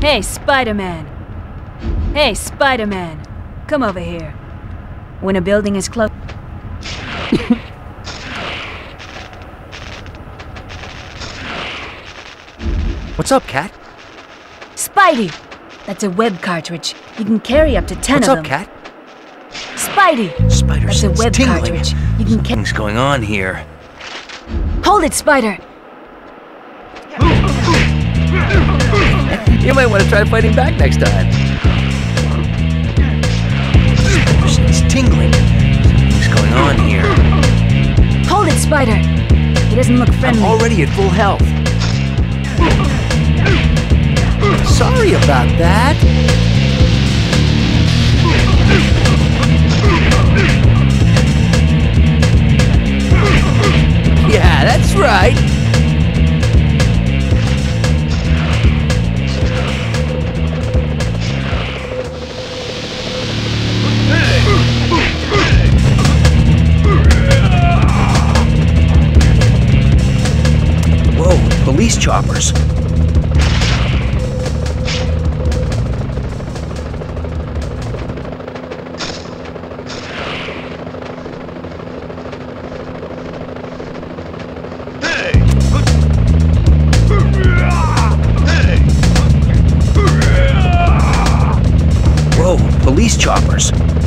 Hey, Spider-Man. Hey, Spider-Man. Come over here. When a building is close... What's up, Cat? Spidey! That's a web cartridge. You can carry up to ten What's of up, them. What's up, Cat? Spidey! Spider That's a web tingling. cartridge. You can Something's going on here. Hold it, Spider! You might want to try fighting back next time. Spider sense tingling. Something's going on here. Hold it, Spider! He doesn't look friendly. Already at full health. Sorry about that. Yeah, that's right. Police choppers. Police choppers.